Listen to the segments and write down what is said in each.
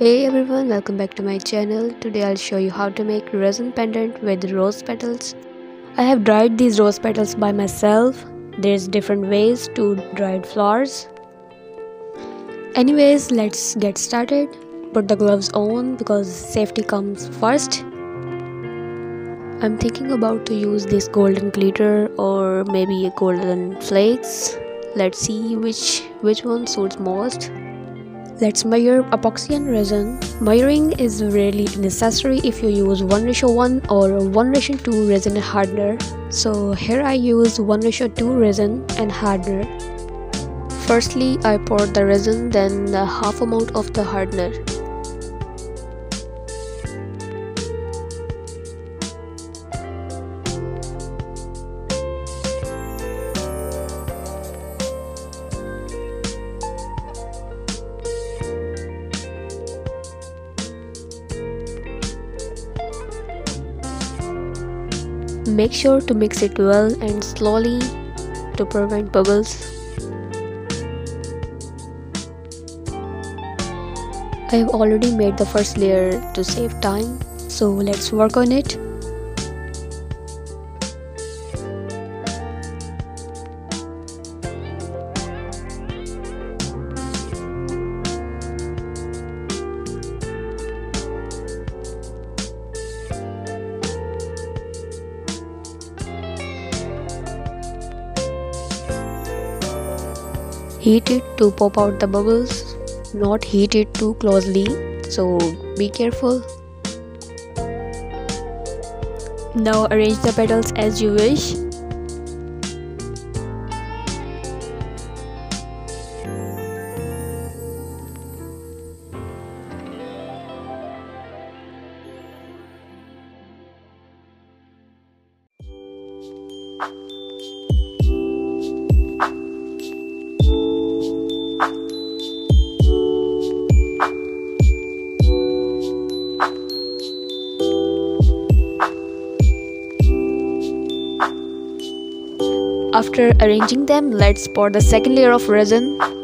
Hey everyone, welcome back to my channel. Today I'll show you how to make resin pendant with rose petals. I have dried these rose petals by myself. There's different ways to dried flowers. Anyways, let's get started. Put the gloves on because safety comes first. I'm thinking about to use this golden glitter or maybe a golden flakes. Let's see which which one suits most. Let's measure epoxy and resin. Measuring is really necessary if you use 1 ratio 1 or 1 ratio 2 resin hardener. So here I use 1 ratio 2 resin and hardener. Firstly, I pour the resin then the half amount of the hardener. Make sure to mix it well and slowly to prevent bubbles. I have already made the first layer to save time, so let's work on it. Heat it to pop out the bubbles, not heat it too closely, so be careful. Now arrange the petals as you wish. After arranging them, let's pour the second layer of resin.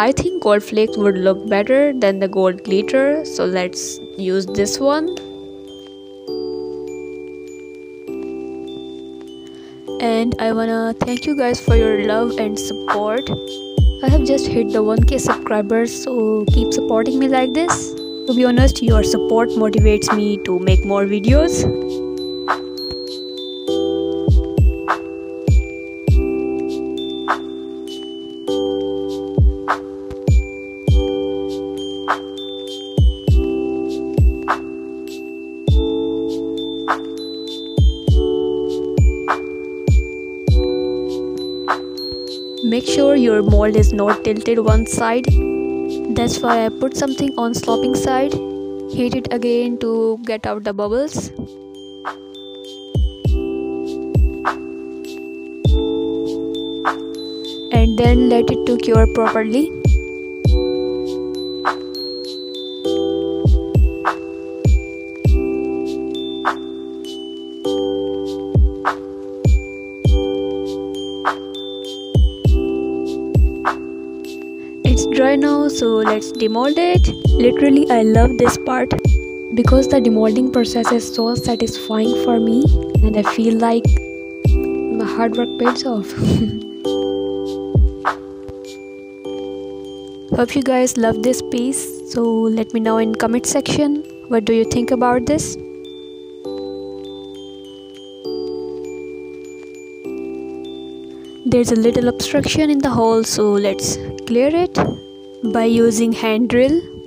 I think gold flakes would look better than the gold glitter so let's use this one. And I wanna thank you guys for your love and support. I have just hit the 1k subscribers so keep supporting me like this. To be honest your support motivates me to make more videos Make sure your mold is not tilted one side. That's why I put something on sloping side. Heat it again to get out the bubbles. And then let it to cure properly. Dry now so let's demold it. Literally I love this part because the demolding process is so satisfying for me and I feel like my hard work pays off. Hope you guys love this piece so let me know in comment section what do you think about this. There's a little obstruction in the hole so let's clear it by using hand drill.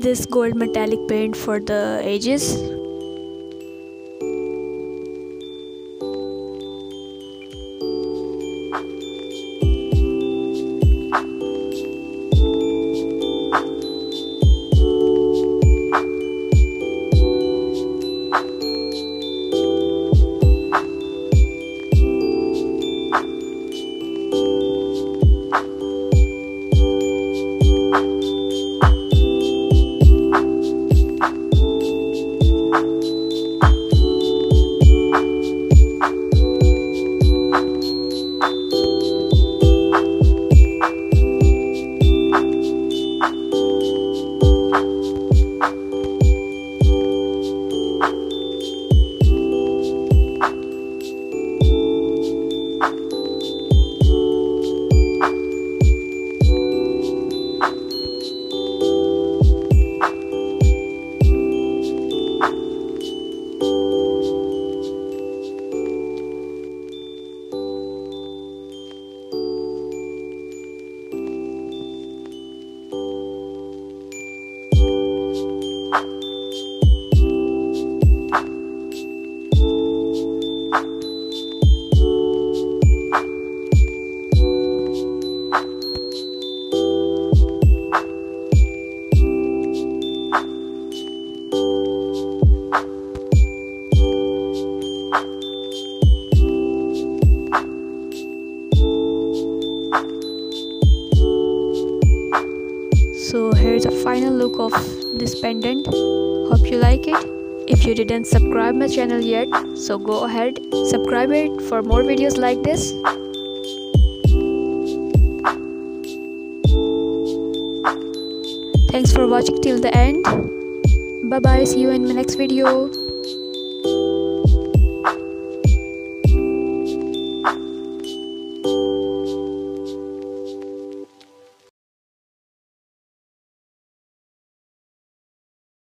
This gold metallic paint for the edges so here's a final look of this pendant. Hope you like it. If you didn't subscribe my channel yet so go ahead subscribe it for more videos like this. Thanks for watching till the end. Bye bye see you in my next video